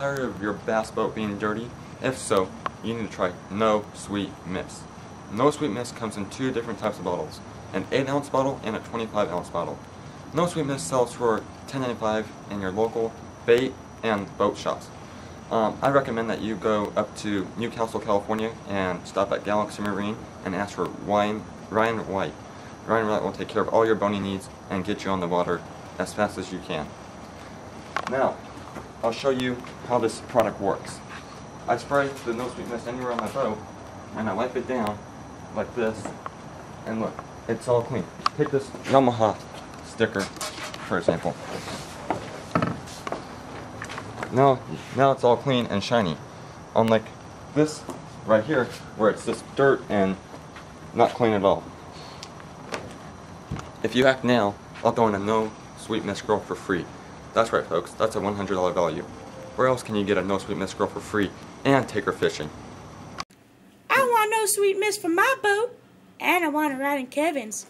Tired of your bass boat being dirty? If so, you need to try No Sweet Mist. No Sweet Mist comes in two different types of bottles, an 8 ounce bottle and a 25 ounce bottle. No Sweet Mist sells for $10.95 in your local bait and boat shops. Um, I recommend that you go up to Newcastle, California and stop at Galaxy Marine and ask for Ryan, Ryan White. Ryan White will take care of all your boating needs and get you on the water as fast as you can. Now, I'll show you how this product works. I spray the no sweet mist anywhere on my boat and I wipe it down like this and look, it's all clean. Take this Yamaha sticker, for example. Now, now it's all clean and shiny. Unlike this right here, where it's just dirt and not clean at all. If you act now, I'll throw in a no sweet mist girl for free. That's right folks, that's a $100 value. Where else can you get a no sweet Mist girl for free and take her fishing? I want no sweet Mist for my boat, and I want to ride in Kevin's.